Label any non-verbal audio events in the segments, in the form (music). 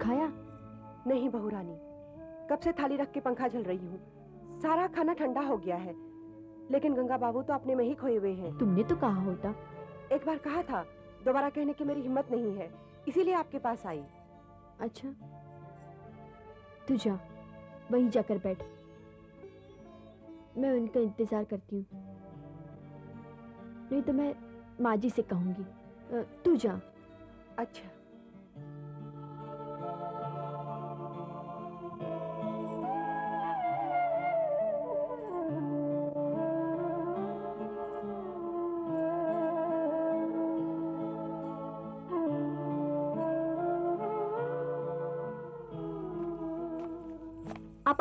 खाया? नहीं बहू रानी कब से थाली रख के पंखा झल रही हूँ? सारा खाना ठंडा हो गया है लेकिन गंगा बाबू तो अपने में ही खोए हुए हैं। तुमने तो कहा होता। एक बार कहा था दोबारा कहने की मेरी हिम्मत नहीं है इसीलिए आपके पास आई। अच्छा तू जा वहीं जाकर बैठ। मैं उनका इंतज़ार करती हूँ। नहीं तो मैं माँ जी से कहूँगी। तू जा। अच्छा।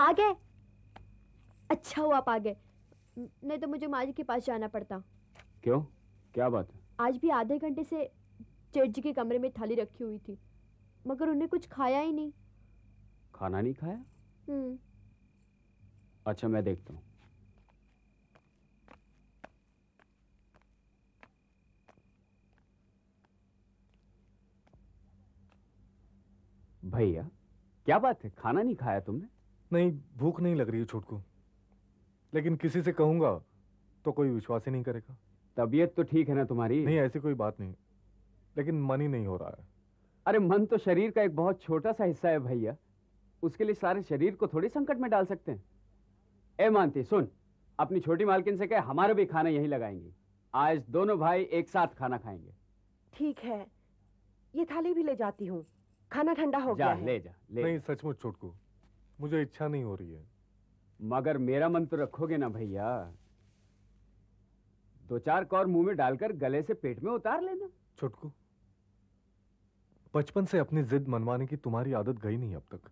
आ गए अच्छा हुआ आप आ गए नहीं तो मुझे माँ जी के पास जाना पड़ता। क्यों? क्या बात है? आज भी आधे घंटे से जेठ जी के कमरे में थाली रखी हुई थी मगर उन्हें कुछ खाया ही नहीं। खाना नहीं खाया? हम्म। अच्छा मैं देखता हूँ। भैया क्या बात है? खाना नहीं खाया तुमने? नहीं भूख नहीं लग रही है छोटकू लेकिन किसी से कहूँगा तो कोई विश्वास ही नहीं करेगा। तबीयत तो ठीक है ना तुम्हारी? नहीं ऐसी कोई बात नहीं। लेकिन मन ही नहीं हो रहा है। अरे मन तो शरीर का एक बहुत छोटा सा हिस्सा है भैया। उसके लिए सारे शरीर को थोड़ी संकट में डाल सकते हैं। ए मानती सुन। अपनी छोटी मालकिन से कह हमारा भी खाना यहीं लगाएँगे। आज दोनों भाई एक साथ खाना खाएँगे। ठीक है। ये थाली भी ले जाती हूँ। खाना ठंडा हो जा गया ले जा ले। नहीं सचमुच छोटकू मुझे इच्छा नहीं हो रही है। मगर मेरा मन तो रखोगे ना भैया। दो चार कौर मुँह में डालकर गले से पेट में उतार लेना। छोटकू बचपन से अपनी जिद मनवाने की तुम्हारी आदत गई नहीं अब तक।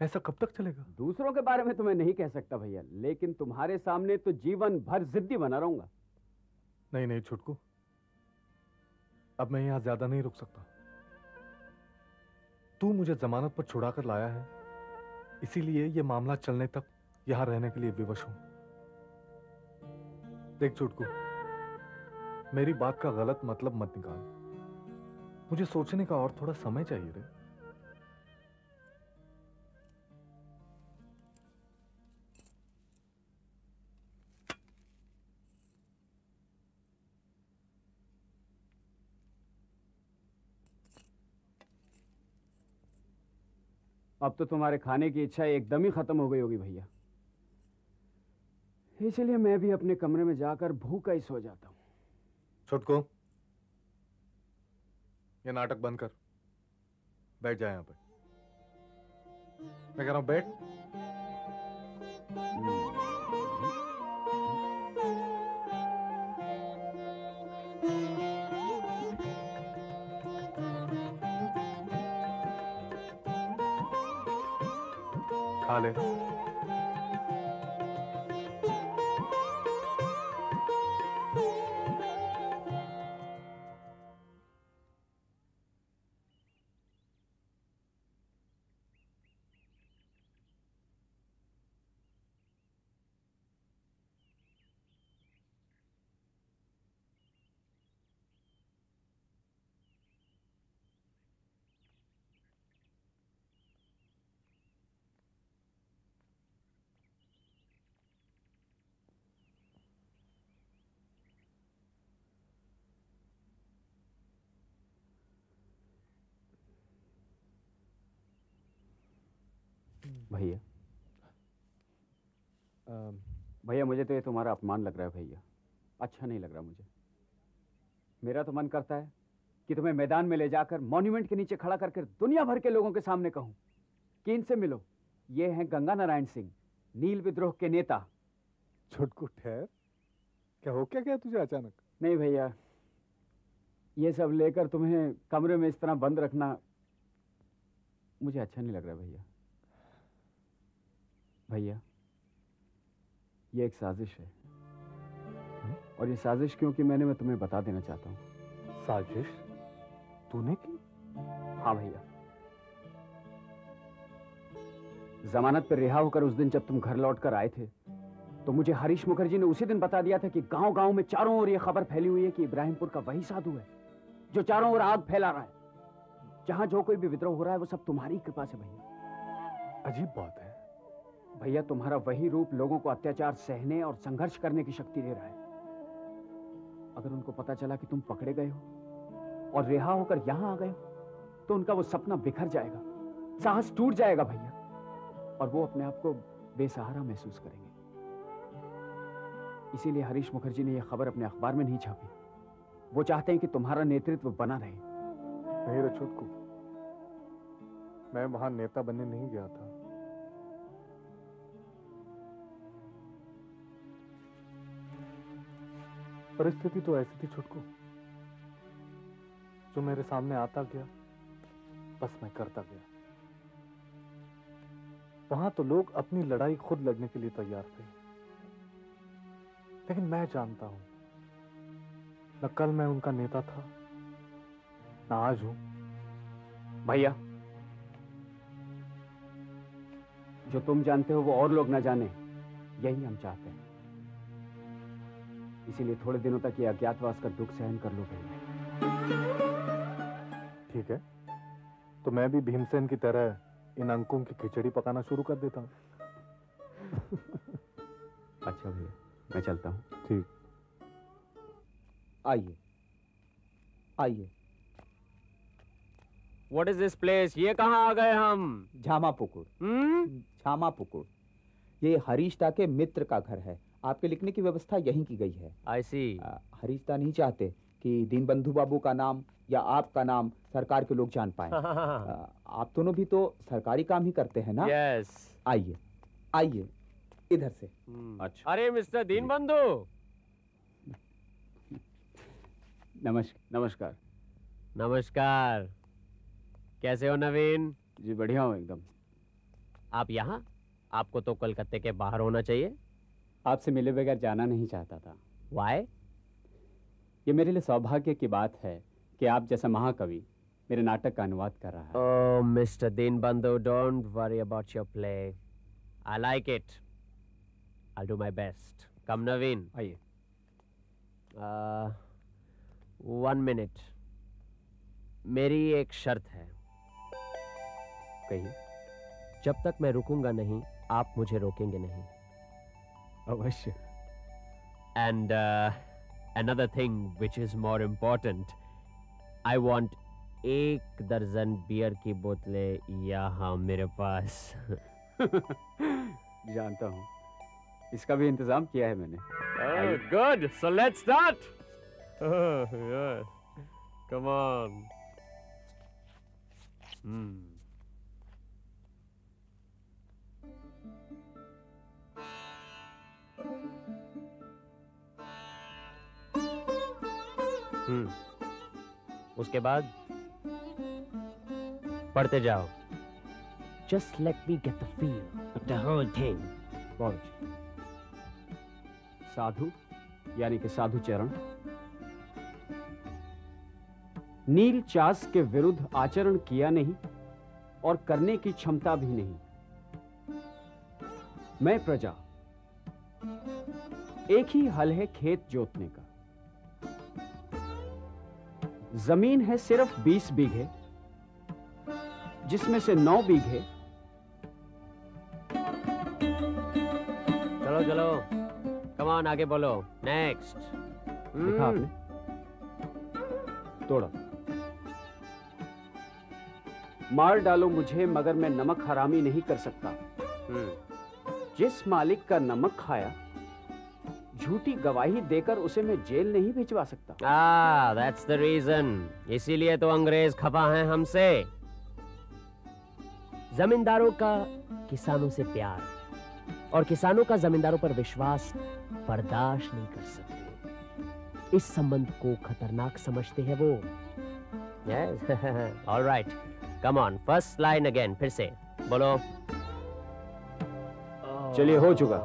ऐसा कब तक चलेगा? दूसरों के बारे में तो मैं नहीं कह सकता भैया लेकिन तुम्हारे सामने तो जीवन भर जिद्दी बना रहूँगा। नहीं नहीं छुटकू अब मैं यहाँ ज़्यादा नहीं रुक सकता। तू मुझे जमानत पर छुड़ा कर लाया है। इसीलिए यह मामला चलने तक यहाँ रहने के लिए विवश हूँ। देख चुटकू, मेरी बात का गलत मतलब मत निकाल। मुझे सोचने का और थोड़ा समय चाहिए रे। अब तो तुम्हारे खाने की इच्छा एकदम ही खत्म हो गई होगी भैया। इसलिए मैं भी अपने कमरे में जाकर भूखा ही सो जाता हूँ। छुटको ये नाटक बंद कर। बैठ जाए यहाँ पर। मैं कह रहा हूँ बैठ। Hallelujah. भैया। भैया मुझे तो ये तुम्हारा अपमान लग रहा है भैया। अच्छा नहीं लग रहा मुझे। मेरा तो मन करता है कि तुम्हें मैदान में ले जाकर मॉन्यूमेंट के नीचे खड़ा करके दुनिया भर के लोगों के सामने कहूँ। कि इनसे मिलो। ये हैं गंगा नारायण सिंह नील विद्रोह के नेता। छोटकू ठहर। क्या हो क्या गया तुझे अचानक? नहीं भैया ये सब लेकर तुम्हें कमरे में इस तरह बंद रखना मुझे अच्छा नहीं लग रहा भैया। भैया ये एक साजिश है। और ये साजिश क्योंकि मैंने मैं तुम्हें बता देना चाहता हूँ। साजिश? तूने की? हाँ भैया। जमानत पर रिहा होकर उस दिन जब तुम घर लौट कर आए थे तो मुझे हरीश मुखर्जी ने उसी दिन बता दिया था कि गाँव गाँव में चारों ओर ये खबर फैली हुई है कि इब्राहिमपुर का वही साधु है जो चारों ओर आग फैला रहा है। जहाँ जो कोई भी विद्रोह हो रहा है वो सब तुम्हारी कृपा से भैया अजीब बात है। भैया, तुम्हारा वही रूप लोगों को अत्याचार, सहने और संघर्ष करने की शक्ति दे रहा है। अगर उनको पता चला कि तुम पकड़े गए हो और रिहा होकर यहाँ आ गए हो तो उनका वो सपना बिखर जाएगा, साहस टूट जाएगा भैया, और वो अपने आप को बेसहारा महसूस करेंगे। इसीलिए हरीश मुखर्जी ने यह खबर अपने अखबार में नहीं छापी। वो चाहते हैं कि तुम्हारा नेतृत्व बना रहे। नहीं रे छोटकू। मैं वहाँ नेता बनने नहीं गया था। परिस्थिति तो ऐसी थी छोटकू, जो मेरे सामने आता गया, बस मैं करता गया। वहाँ तो लोग अपनी लड़ाई खुद लड़ने के लिए तैयार थे। लेकिन मैं जानता हूँ, न कल मैं उनका नेता था, न आज हूँ। भैया, जो तुम जानते हो वो और लोग ना जाने, यही हम चाहते हैं। इसीलिए थोड़े दिनों तक ये अज्ञातवास का दुख सहन कर लो भैया ठीक है। तो मैं भी भीमसेन की तरह इन अंकों की खिचड़ी पकाना शुरू कर देता हूँ। (laughs) अच्छा भैया मैं चलता हूँ। ठीक। आइए। आइए। व्हाट इज़ दिस प्लेस ये कहाँ आ गए हम? झामा पुकुर हम्म? झामा पुकुर ये हरीशता के मित्र का घर है। आपके लिखने की व्यवस्था यहीं की गई है। आई सी हरीशता नहीं चाहते कि दीनबंधु बाबू का नाम या आपका नाम सरकार के लोग जान पाए। (laughs) आप दोनों भी तो सरकारी काम ही करते हैं ना? यस आइए आइए इधर से। अच्छा। अरे मिस्टर दीन बंधु नमस्कार नमस्कार। नमस्कार। कैसे हो नवीन? जी बढ़िया हूँ एकदम। आप यहाँ? आपको तो कलकत्ते के बाहर होना चाहिए। आपसे मिले बगैर जाना नहीं चाहता था वाय ये मेरे लिए सौभाग्य की बात है कि आप जैसा महाकवि मेरे नाटक का अनुवाद कर रहा है Oh, Mr. Dinbandhu, don't worry about your play. I like it. I'll do my best. Come, Naveen. आइए Uh, one minute. मेरी एक शर्त है कहिए जब तक मैं रुकूँगा नहीं आप मुझे रोकेंगे नहीं अवश्य And uh, another thing which is more important, I want एक दर्जन बियर की बोतलें यहाँ मेरे पास जानता हूँ इसका भी इंतज़ाम किया है मैंने Oh, good. So let's start. Oh, हम्म। उसके बाद पढ़ते जाओ। Just let me get the feel of the whole thing अच्छा साधु? यानी कि साधु चरण? नील चास के विरुद्ध आचरण किया नहीं और करने की क्षमता भी नहीं। मैं प्रजा एक ही हल है खेत जोतने का। ज़मीन है सिर्फ़ बीस बीघे जिसमें से नौ बीघे। चलो चलो। कमान आगे बोलो। नेक्स्ट देखा आपने? तोड़ा। मार डालो मुझे मगर मैं नमक हरामी नहीं कर सकता। जिस मालिक का नमक खाया झूठी गवाही देकर उसे मैं जेल नहीं भिजवा सकता। आ दैट्स द रीजन इसीलिए तो अंग्रेज़ खफा हैं हमसे। जमींदारों का किसानों से प्यार और किसानों का जमींदारों पर विश्वास बर्दाश्त नहीं कर सकते। इस संबंध को खतरनाक समझते हैं वो। Yes all right come on first line again फिर से। बोलो। चलिए हो चुका।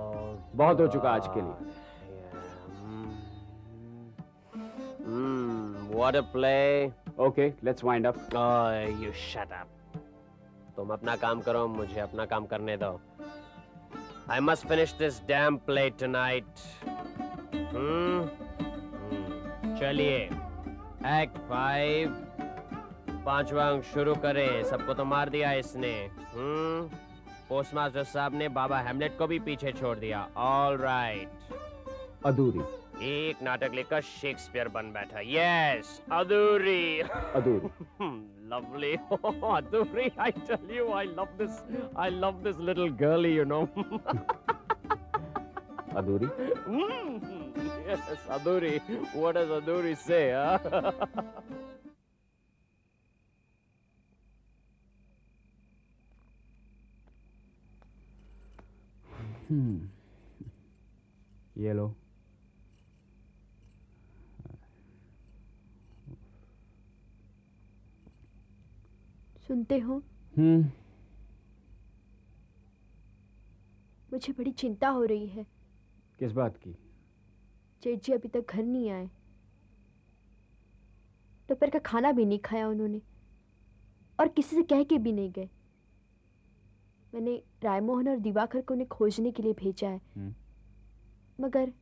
बहुत हो चुका आज के लिए। What a play okay let's wind up you shut up तुम अपना काम करो मुझे अपना काम करने दो। I must finish this damn play tonight चलिए। एक्ट फाइव पांचवा अंक शुरू करें। सबको तो मार दिया इसने। हम्म पोस्टमास्टर साहब ने बाबा हेमलेट को भी पीछे छोड़ दिया। ऑल राइट अधूरी। एक नाटक लेकर शेक्सपियर बन बैठा। यस अधूरी। अधूरी। (laughs) लवली (laughs) अधूरी I tell you I love this I love this little girl you know अधूरी? Mm-hmm। यस अधूरी। व्हाट डज अधूरी से हम्म hmm. (laughs) ये लो। सुनते हो? हम्म। मुझे बड़ी चिंता हो रही है। किस बात की? जेठ जी अभी तक घर नहीं आए। दोपहर का खाना भी नहीं खाया उन्होंने। और किसी से कह के भी नहीं गए। मैंने रायमोहन और दिवाकर को उन्हें खोजने के लिए भेजा है। हम्म। मगर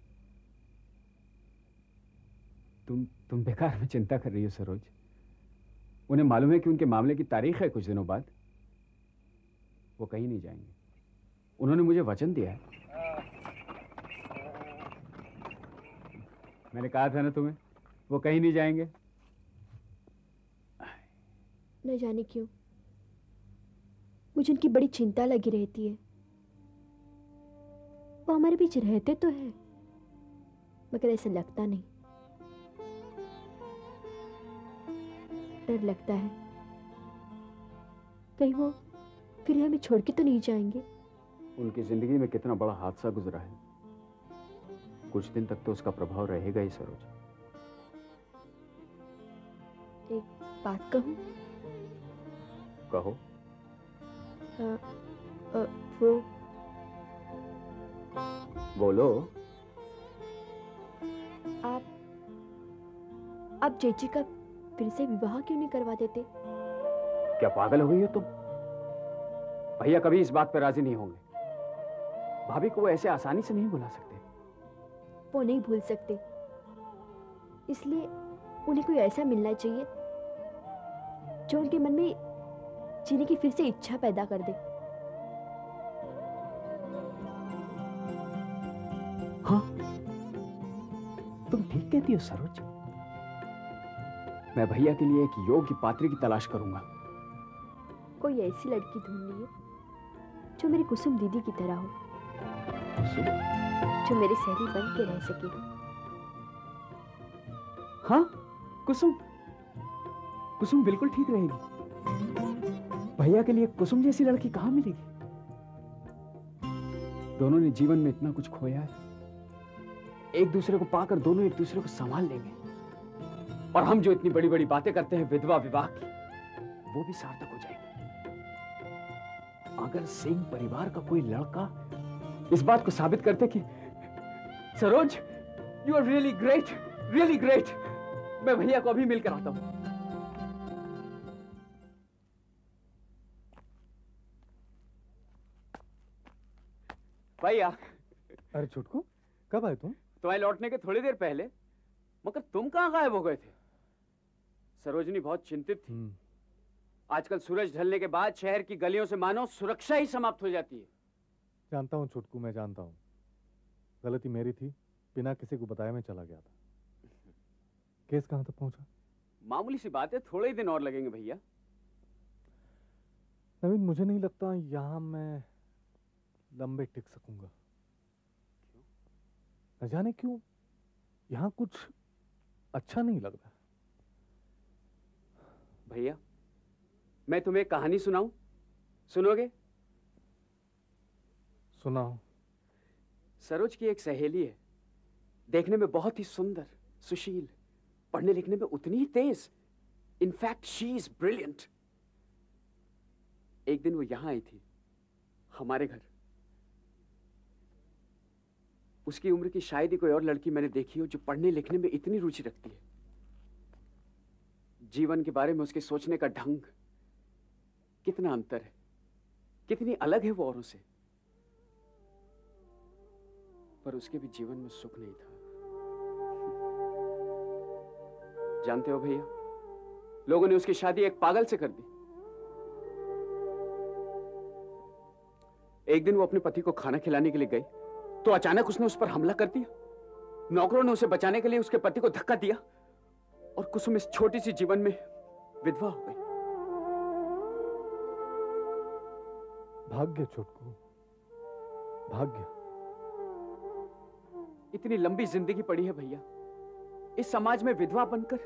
तुम तुम बेकार में चिंता कर रही हो सरोज। उन्हें मालूम है कि उनके मामले की तारीख है कुछ दिनों बाद। वो कहीं नहीं जाएँगे। उन्होंने मुझे वचन दिया है। मैंने कहा था ना तुम्हें, वो कहीं नहीं जाएँगे। न जाने क्यों? मुझे उनकी बड़ी चिंता लगी रहती है। वो हमारे बीच रहते तो है, मगर ऐसा लगता नहीं। डर लगता है। कहीं वो फिर हमें छोड़ के तो नहीं जाएँगे। उनकी ज़िंदगी में कितना बड़ा हादसा गुजरा है। कुछ दिन तक तो उसका प्रभाव रहेगा ही सरोज। एक बात कहूँ? कहो। अ, अ, वो बोलो। आप आप जेजी का फिर से विवाह क्यों नहीं करवा देते? क्या पागल हो गई हो तुम? भैया कभी इस बात पर राज़ी नहीं होंगे। भाभी को वो ऐसे आसानी से नहीं बुला सकते। वो नहीं भूल सकते। इसलिए उन्हें कोई ऐसा मिलना चाहिए जो उनके मन में जीने की फिर से इच्छा पैदा कर दे। हाँ। तुम ठीक कहती हो सरोज मैं भैया के लिए एक योग्य पात्र की तलाश करूँगा। कोई ऐसी लड़की ढूंढनी है जो मेरी कुसुम दीदी की तरह हो। कुसुम? जो मेरी सहेली बन के रह सके। हाँ कुसुम। कुसुम बिल्कुल ठीक रहेगी। भैया के लिए कुसुम जैसी लड़की कहाँ मिलेगी? दोनों ने जीवन में इतना कुछ खोया है। एक दूसरे को पाकर दोनों एक दूसरे को संभाल लेंगे। और हम जो इतनी बड़ी बड़ी बातें करते हैं विधवा विवाह की वो भी सार्थक हो जाएँगे। अगर सिंह परिवार का कोई लड़का इस बात को साबित करते कि Saroj you are really great really great मैं भैया को अभी मिलकर आता हूँ। भैया। अरे छुटकू कब आए तुम? तुम्हारे लौटने के थोड़ी देर पहले मगर तुम कहाँ गायब हो गए थे? सरोजनी बहुत चिंतित थी। हम्म, आजकल सूरज ढलने के बाद शहर की गलियों से मानो सुरक्षा ही समाप्त हो जाती है। जानता हूँ छुटकू मैं जानता हूँ। गलती मेरी थी बिना किसी को बताए मैं चला गया था। केस कहाँ तक पहुँचा? मामूली सी बात है थोड़े ही दिन और लगेंगे भैया। नवीन मुझे नहीं लगता यहाँ मैं लंबे टिक सकूँगा। न जाने क्यों यहाँ कुछ अच्छा नहीं लग रहा। भैया मैं तुम्हें एक कहानी सुनाऊं? सुनोगे? सुनाओ सरोज की एक सहेली है। देखने में बहुत ही सुंदर सुशील पढ़ने लिखने में उतनी ही तेज। In fact she is brilliant एक दिन वो यहाँ आई थी हमारे घर। उसकी उम्र की शायद ही कोई और लड़की मैंने देखी हो जो पढ़ने लिखने में इतनी रुचि रखती है। जीवन के बारे में उसके सोचने का ढंग कितना अंतर है? कितनी अलग है वो औरों से पर उसके भी जीवन में सुख नहीं था। जानते हो भैया? लोगों ने उसकी शादी एक पागल से कर दी। एक दिन वो अपने पति को खाना खिलाने के लिए गई तो अचानक उसने उस पर हमला कर दिया। नौकरों ने उसे बचाने के लिए उसके पति को धक्का दिया। और कुसुम इस छोटी सी जीवन में विधवा हो गई। भाग्य छोटकू भाग्य। इतनी लंबी ज़िंदगी पड़ी है भैया। इस समाज में विधवा बनकर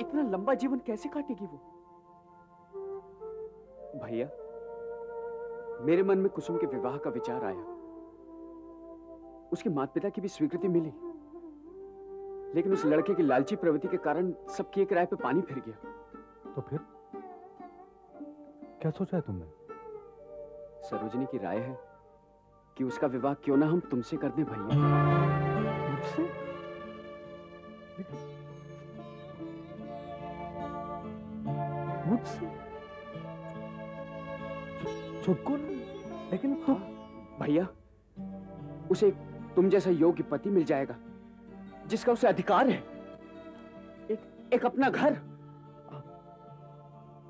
इतना लंबा जीवन कैसे काटेगी वो? भैया मेरे मन में कुसुम के विवाह का विचार आया। उसके माता पिता की भी स्वीकृति मिली। लेकिन उस लड़के की लालची प्रवृत्ति के कारण सबकी एक राय पे पानी फिर गया। तो फिर? क्या सोचा है तुमने? सरोजनी की राय है कि उसका विवाह क्यों ना हम तुमसे कर दें भैया मुझसे? मुझसे? छोटकू लेकिन तुम भैया उसे तुम जैसा योग्य पति मिल जाएगा। जिसका उसे अधिकार है। एक एक अपना घर।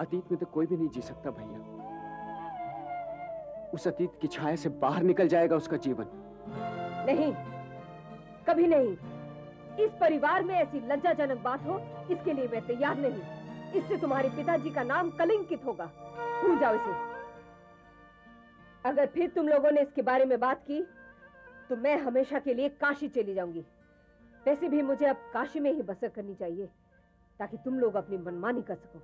अतीत में तो कोई भी नहीं जी सकता, भैया। उस अतीत की छाया से बाहर निकल जाएगा उसका जीवन। नहीं, कभी नहीं। इस परिवार में ऐसी लज्जाजनक बात हो, इसके लिए मैं तैयार नहीं। इससे तुम्हारे पिताजी का नाम कलंकित होगा। भूल जाओ इसे। अगर फिर तुम लोगों ने इसके बारे में बात की तो मैं हमेशा के लिए काशी चली जाऊँगी। वैसे भी मुझे अब काशी में ही बसर करनी चाहिए, ताकि तुम लोग अपनी मनमानी कर सको।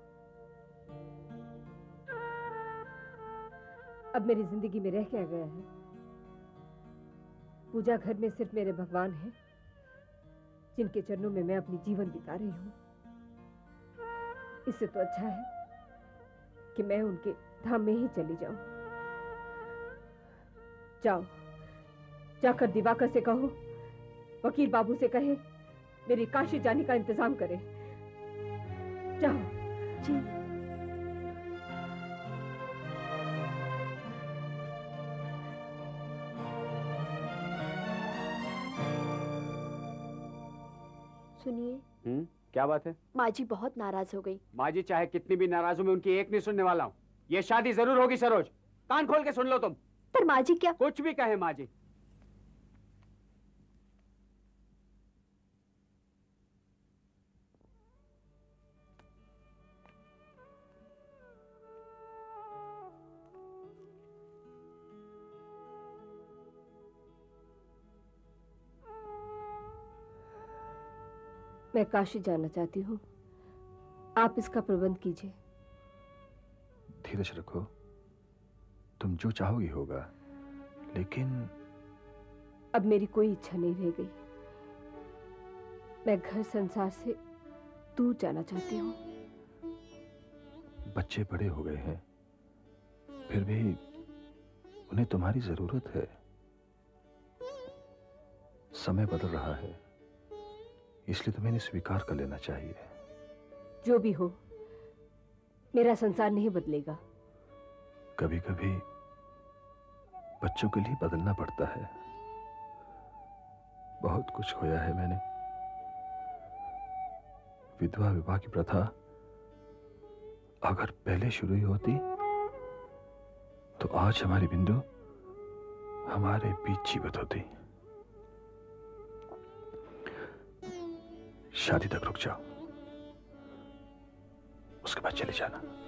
अब मेरी ज़िंदगी में रह क्या गया है? पूजा घर में सिर्फ़ मेरे भगवान हैं, जिनके चरणों में मैं अपनी जीवन बिता रही हूँ। इससे तो अच्छा है कि मैं उनके धाम में ही चली जाऊँ। जाओ, जाकर दिवाकर से कहो वकील बाबू से कहे मेरी काशी जाने का इंतज़ाम करे। जाओ। जी। सुनिए। हम्म क्या बात है? माँ जी बहुत नाराज़ हो गई। माँ जी चाहे कितनी भी नाराज़ हो मैं उनकी एक नहीं सुनने वाला हूँ। ये शादी ज़रूर होगी सरोज। कान खोल के सुन लो तुम। पर माँ जी क्या? कुछ भी कहे माँ जी मैं काशी जाना चाहती हूँ। आप इसका प्रबंध कीजिए। धीरज रखो। तुम जो चाहोगी होगा लेकिन अब मेरी कोई इच्छा नहीं रह गई। मैं घर संसार से दूर जाना चाहती हूँ। बच्चे बड़े हो गए हैं। फिर भी उन्हें तुम्हारी ज़रूरत है। समय बदल रहा है। इसलिए तुम्हें इन्हें स्वीकार कर लेना चाहिए। जो भी हो मेरा संसार नहीं बदलेगा। कभी कभी बच्चों के लिए बदलना पड़ता है। बहुत कुछ खोया है मैंने। विधवा विवाह की प्रथा अगर पहले शुरू ही होती तो आज हमारी बिंदु हमारे बीच जीवित होती। शादी तक रुक जाओ। उसके बाद चले जाना।